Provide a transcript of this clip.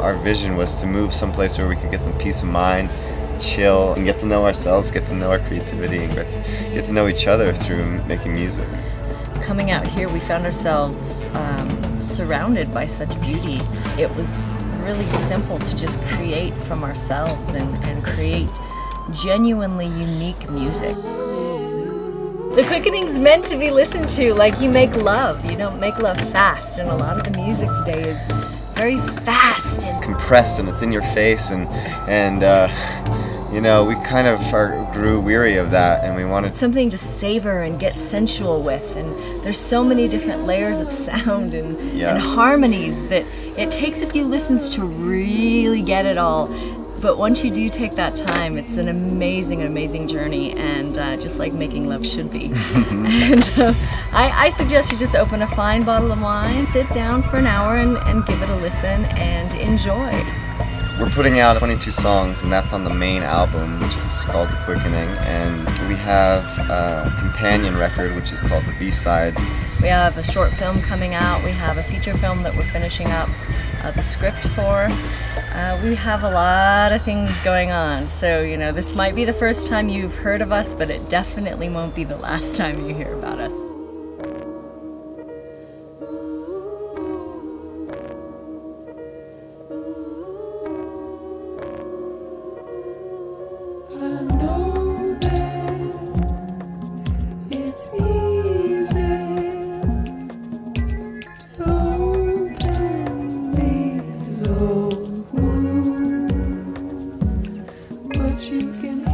our vision was to move someplace where we could get some peace of mind, chill, and get to know ourselves, get to know our creativity, and get to, get to know each other through making music. Coming out here, we found ourselves um, surrounded by such beauty. It was really simple to just create from ourselves and, and create genuinely unique music. The quickening's meant to be listened to like you make love. You don't make love fast, and a lot of the music today is very fast and compressed, and it's in your face, and and uh, you know we kind of are, grew weary of that, and we wanted something to savor and get sensual with. And there's so many different layers of sound and, Yeah. and harmonies that it takes a few listens to really get it all. But once you do take that time, it's an amazing, amazing journey, and uh, just like making love should be. and uh, I, I suggest you just open a fine bottle of wine, sit down for an hour, and, and give it a listen and enjoy. We're putting out 22 songs, and that's on the main album, which is called The Quickening. And we have a companion record, which is called The B-Sides. We have a short film coming out. We have a feature film that we're finishing up uh, the script for. Uh, we have a lot of things going on. So, you know, this might be the first time you've heard of us, but it definitely won't be the last time you hear about us. what you can